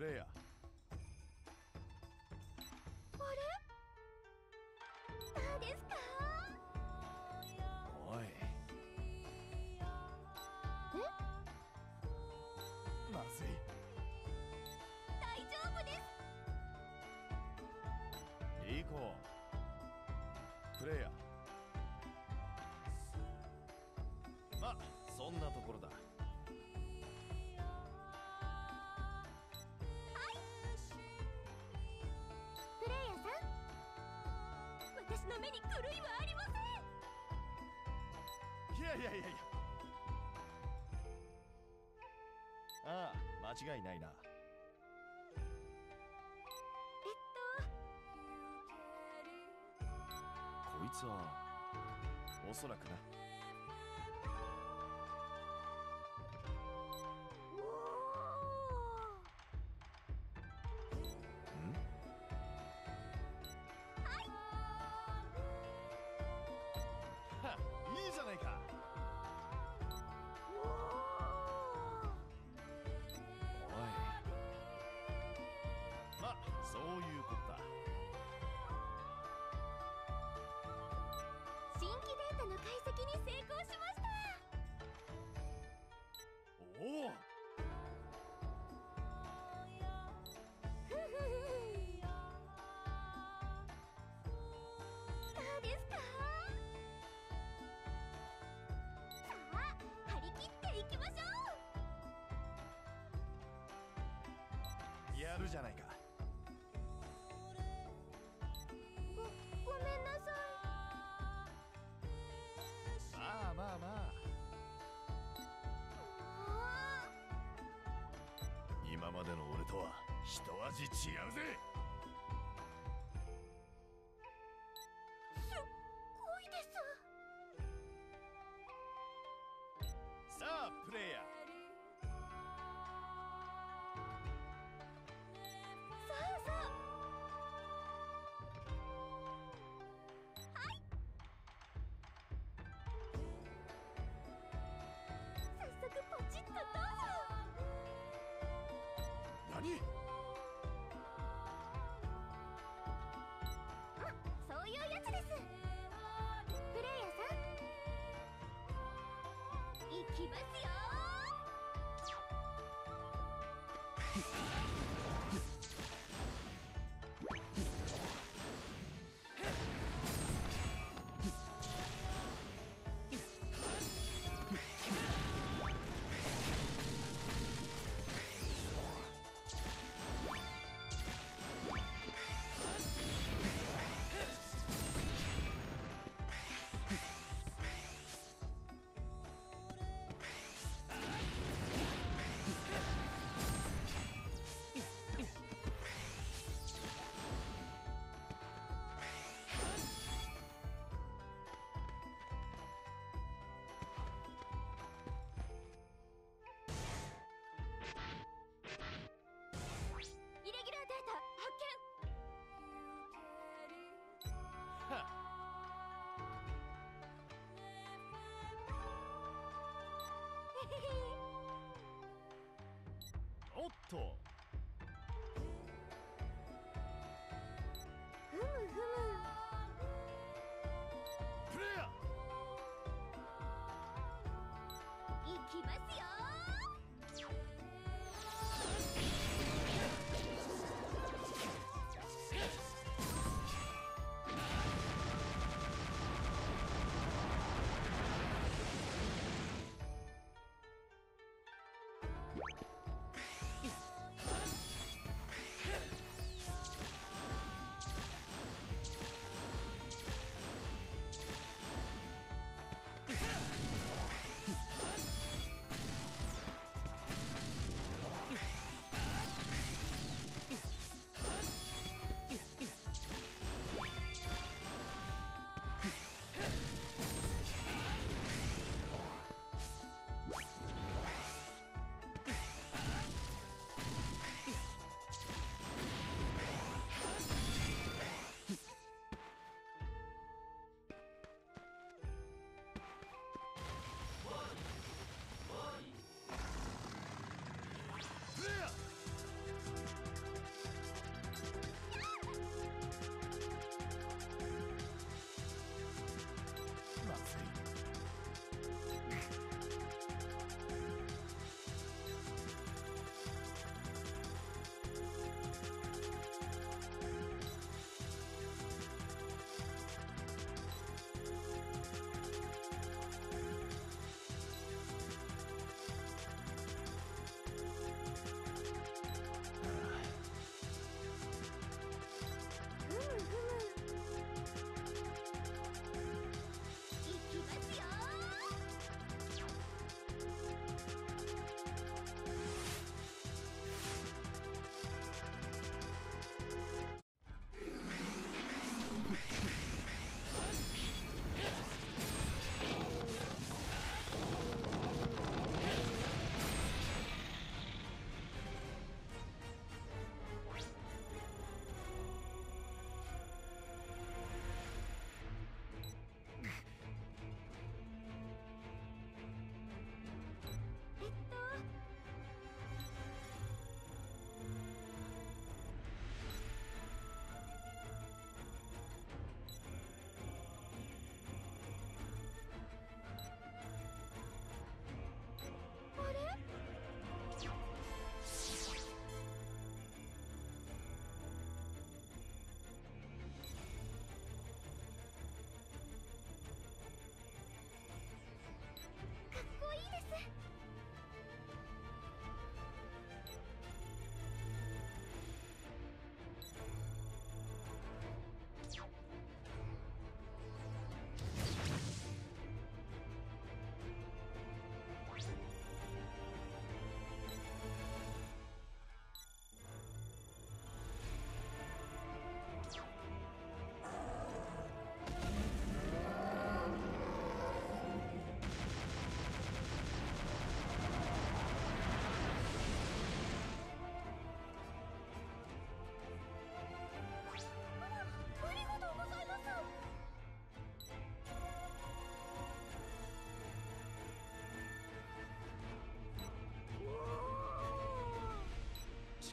あれ？何ですか？おい。まずい。大丈夫です。いい子。プレイヤーまそんなところだん私の目に狂いはありません。いやいやいやいや。ああ間違いないな。えっこいつはおそらくな成功しました。おお。やるじゃないは一味違うぜ。きますよおっとふむふむ。プレイヤー。いきますよ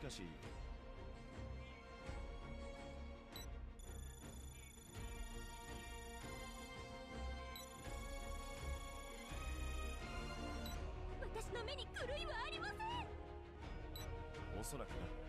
かし私の目に狂いはありません。おそらくな